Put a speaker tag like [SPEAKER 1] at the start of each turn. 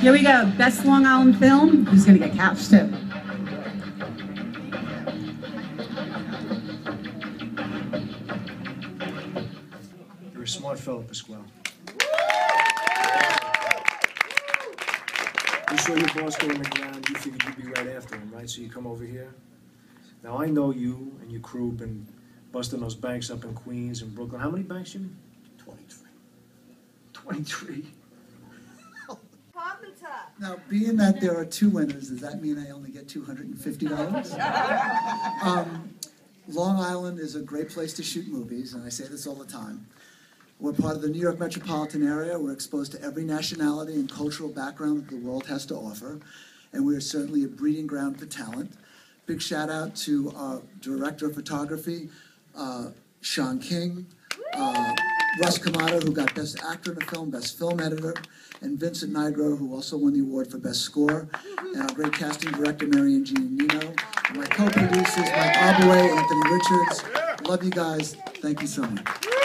[SPEAKER 1] Here we go. Best Long Island film. Who's gonna get couched too?
[SPEAKER 2] You're a smart fellow, Pasquale. You saw your boss go on the ground, you figured you'd be right after him, right? So you come over here. Now, I know you and your crew have been busting those banks up in Queens and Brooklyn. How many banks, Jimmy?
[SPEAKER 3] Twenty-three.
[SPEAKER 2] Twenty-three.
[SPEAKER 3] Now, being that there are two winners, does that mean I only get two hundred and fifty dollars? Um, Long Island is a great place to shoot movies, and I say this all the time. We're part of the New York metropolitan area. We're exposed to every nationality and cultural background that the world has to offer, and we are certainly a breeding ground for talent. Big shout out to our director of photography, uh, Sean King, uh, Russ Camarda, who got Best Actor in a Film, Best Film Editor, and Vincent Nigro, who also won the award for Best Score, mm-hmm. and our great casting director, Marion Jean Nino, and my co-producers, Mike Abaway, Anthony Richards. Love you guys. Thank you so much.